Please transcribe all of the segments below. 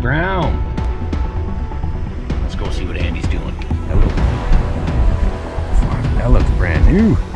Brown. Let's go see what Andy's doing. Hello. That looks brand new.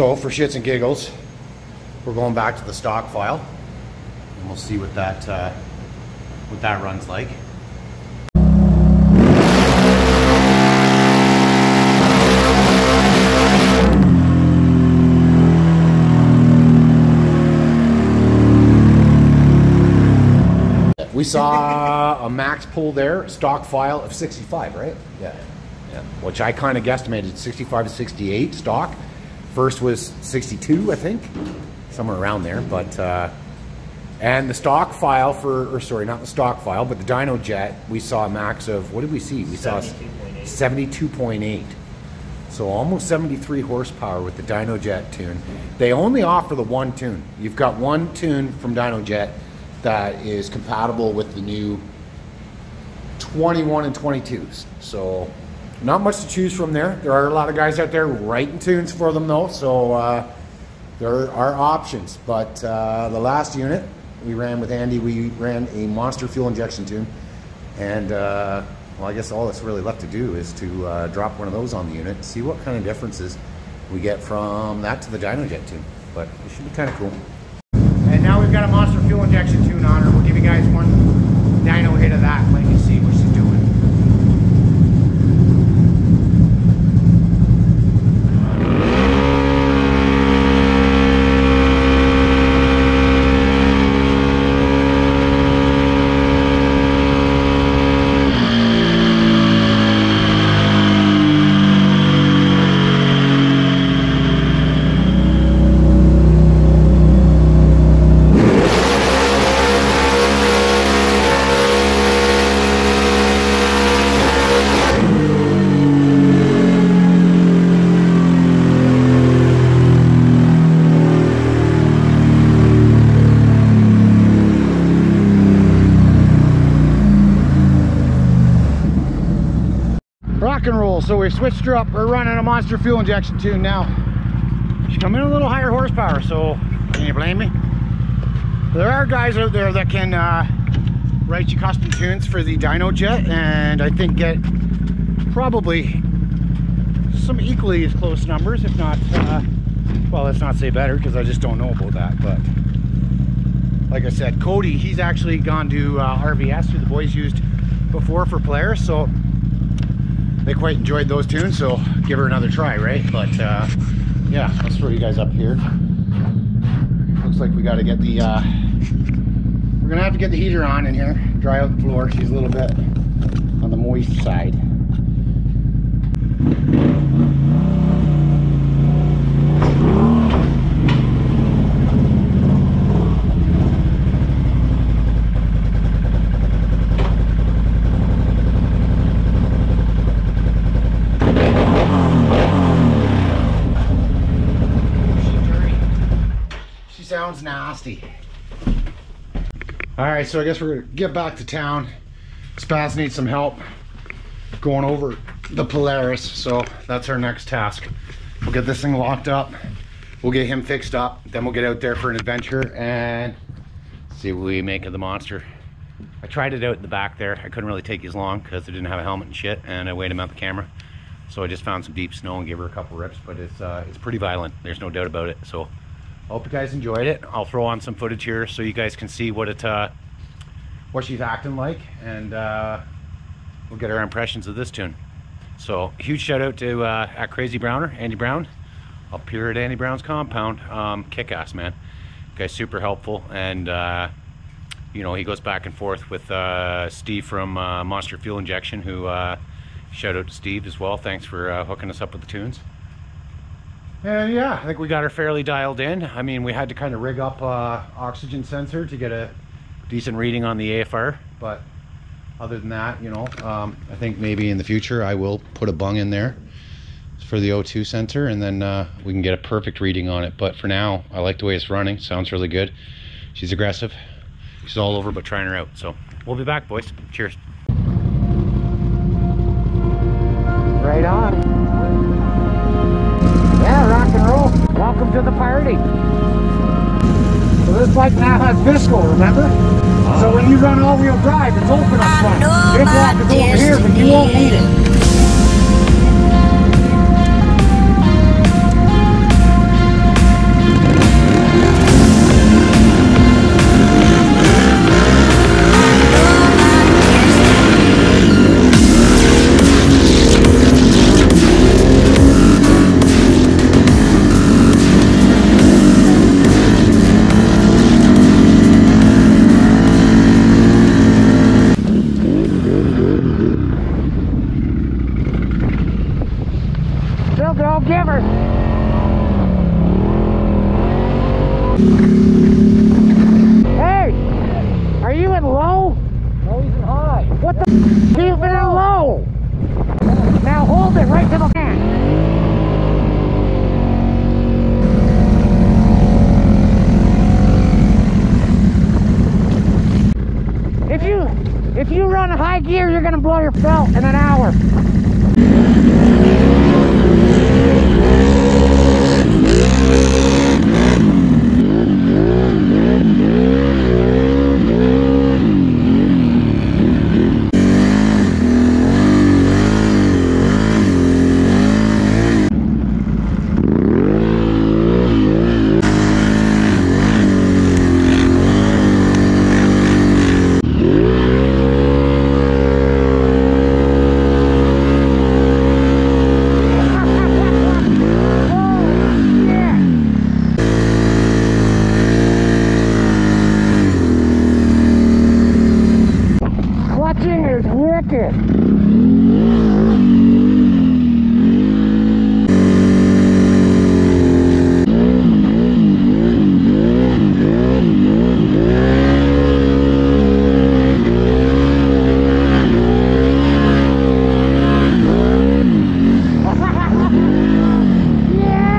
So for shits and giggles, we're going back to the stock file, and we'll see what that uh, what that runs like. We saw a max pull there, stock file of 65, right? Yeah. Yeah. Which I kind of guesstimated 65 to 68 stock. First was 62, I think, somewhere around there. But uh, and the stock file for, or sorry, not the stock file, but the Dynojet, we saw a max of what did we see? We saw 72.8. 72.8. So almost 73 horsepower with the Dynojet tune. They only offer the one tune. You've got one tune from Dynojet that is compatible with the new 21 and 22s. So not much to choose from there. There are a lot of guys out there writing tunes for them though, so uh, there are options. But uh, the last unit we ran with Andy, we ran a monster fuel injection tune, and uh, well, I guess all that's really left to do is to uh, drop one of those on the unit and see what kind of differences we get from that to the Dynojet tune. But it should be kind of cool. And now we've got a monster fuel injection tune on her. We'll give you guys one dyno hit of that So we switched her up. We're running a monster fuel injection tune now. She's coming in a little higher horsepower, so can you blame me? There are guys out there that can uh, write you custom tunes for the Dynojet, and I think get probably some equally as close numbers, if not, uh, well, let's not say better, because I just don't know about that, but like I said, Cody, he's actually gone to uh, RVS, who the boys used before for players, so they quite enjoyed those tunes, so give her another try, right? But uh, yeah, let's throw you guys up here. Looks like we got to get the, uh, we're gonna have to get the heater on in here, dry out the floor. She's a little bit on the moist side. Sounds nasty. All right, so I guess we're gonna get back to town. Spaz needs some help going over the Polaris, so that's our next task. We'll get this thing locked up. We'll get him fixed up. Then we'll get out there for an adventure and see what we make of the monster. I tried it out in the back there. I couldn't really take as long because I didn't have a helmet and shit, and I weighed him out the camera. So I just found some deep snow and gave her a couple rips, but it's uh, it's pretty violent. There's no doubt about it. So hope you guys enjoyed it. I'll throw on some footage here so you guys can see what it uh, what she's acting like, and uh, we'll get our impressions of this tune. So huge shout out to uh, at Crazy Browner, Andy Brown, up here at Andy Brown's compound. Um, kick ass man, guy's super helpful, and uh, you know he goes back and forth with uh, Steve from uh, Monster Fuel Injection. Who uh, shout out to Steve as well. Thanks for uh, hooking us up with the tunes. And yeah, I think we got her fairly dialed in. I mean, we had to kind of rig up uh, oxygen sensor to get a decent reading on the AFR, but other than that, you know, um, I think maybe in the future I will put a bung in there for the O2 sensor and then uh, we can get a perfect reading on it. But for now, I like the way it's running. Sounds really good. She's aggressive. She's all over but trying her out. So we'll be back, boys. Cheers. Bike now has Visco, remember? So when you run all-wheel drive, it's open up front. lock my is over here, but you won't need it. You're gonna blow your belt in an hour. Clutching is wicked. yeah!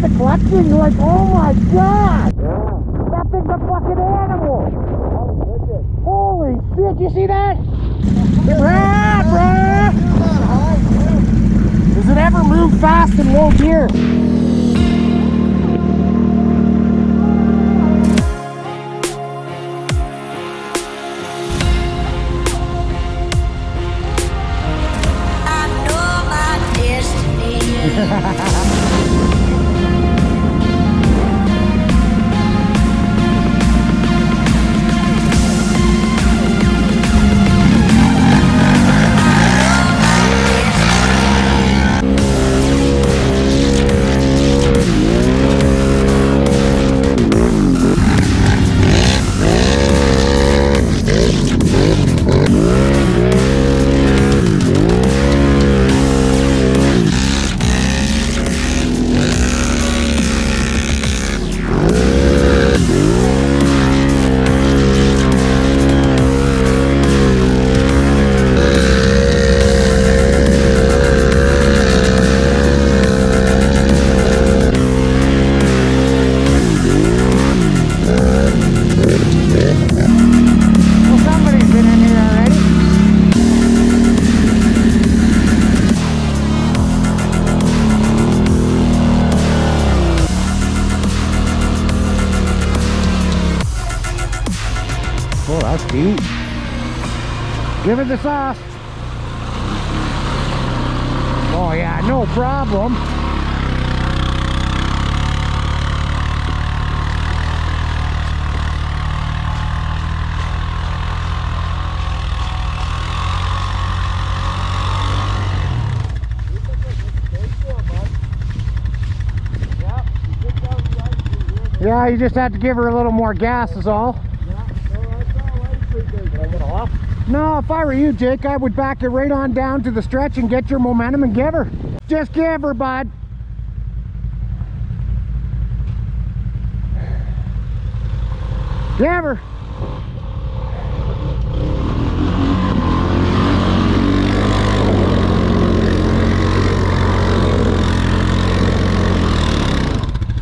see the collection? You're like, oh my god! That thing's a fucking animal! Holy shit, you see that? Yeah, bruh! Does it ever move fast in low gear? The. Oh yeah, no problem. Yeah, you just have to give her a little more gas is all. No, if I were you, Jake, I would back it right on down to the stretch and get your momentum and give her. Just give her, bud. Give her.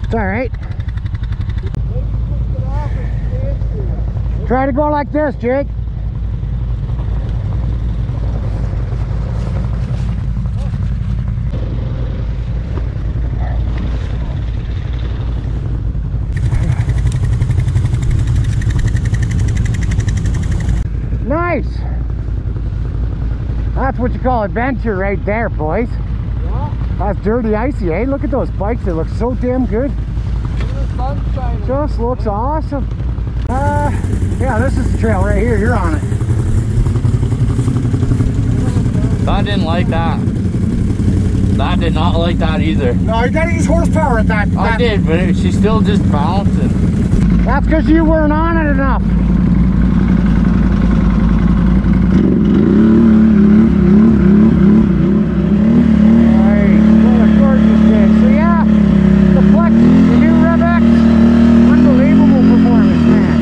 It's all right. Try to go like this, Jake. That's what you call adventure right there, boys. That's dirty icy, eh? Look at those bikes. They look so damn good. Just looks awesome. Uh, yeah, this is the trail right here. You're on it. I didn't like that. I did not like that either. No, you gotta use horsepower at that. I did, but it, she's still just bouncing. That's because you weren't on it enough. Right, what a gorgeous day. So yeah, the Flex, the new RevX, unbelievable performance, man.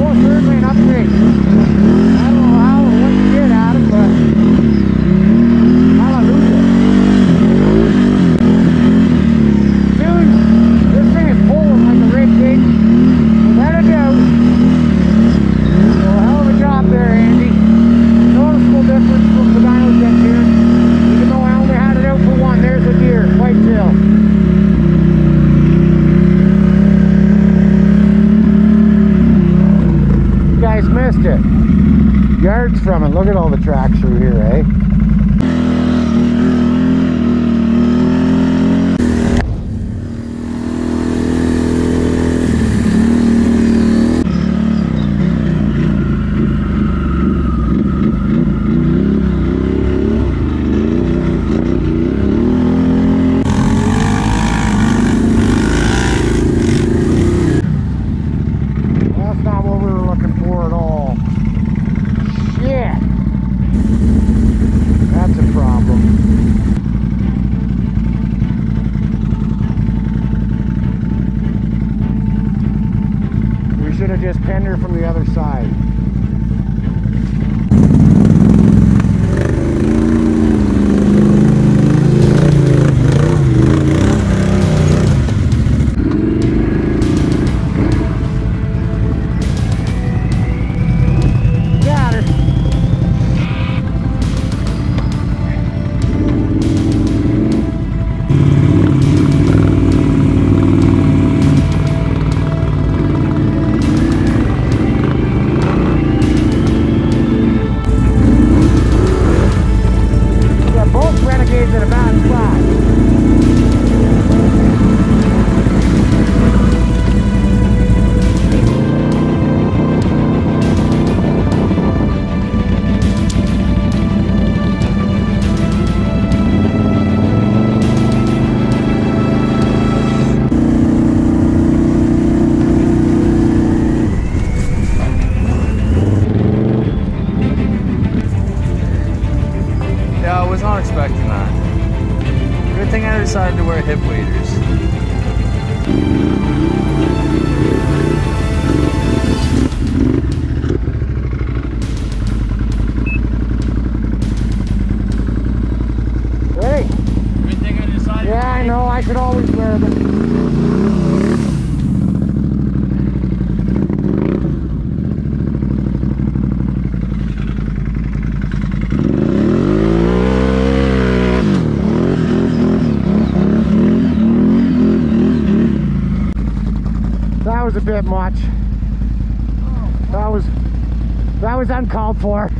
Well, certainly an upgrade. I don't know how or what you did, Adam, but hallelujah. Dude, this thing is pulling like a red pig. Without a doubt. So a hell of a job there, Andy. Noticeable difference from the Dino Jet here. Even though I only had it out for one, there's a deer, whitetail. You guys missed it. Yards from it. Look at all the tracks through here, eh? Was uncalled for.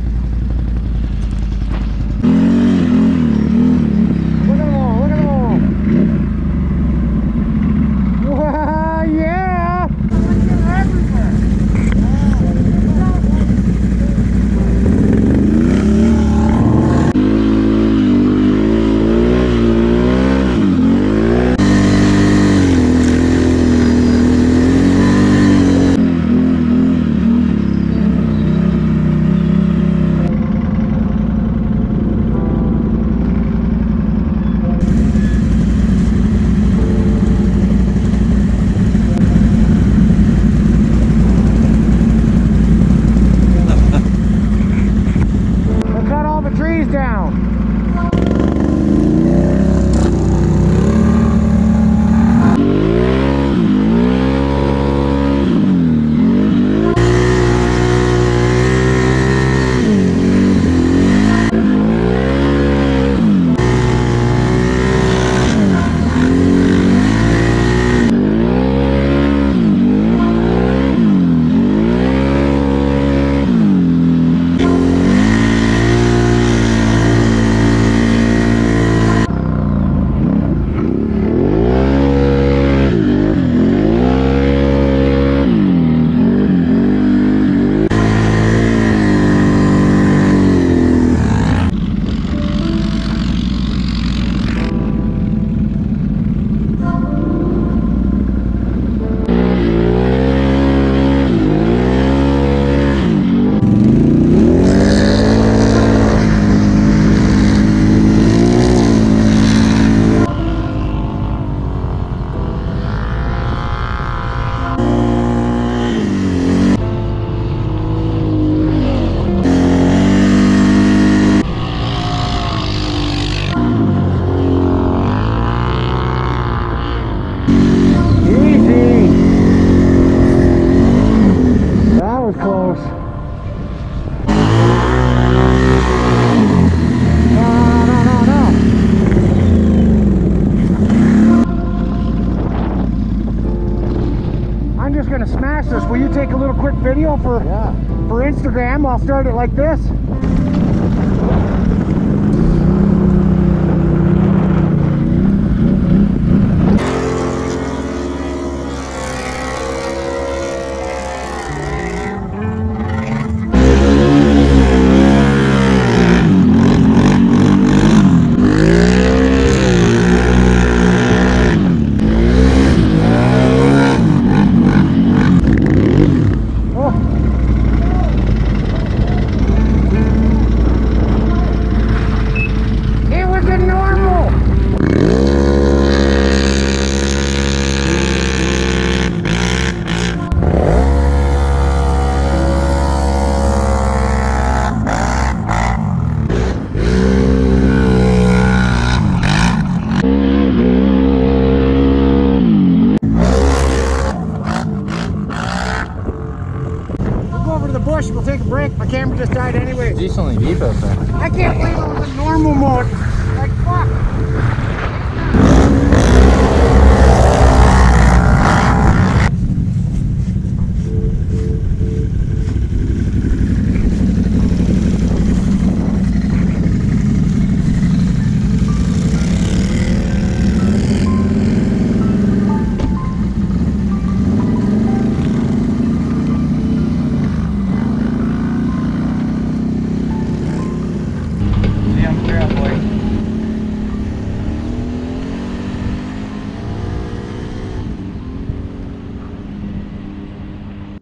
This. Will you take a little quick video for for Instagram? I'll start it like this. It was a normal. We'll go over to the bush. We'll take a break. My camera just I can't believe it was a normal mode. Like, fuck.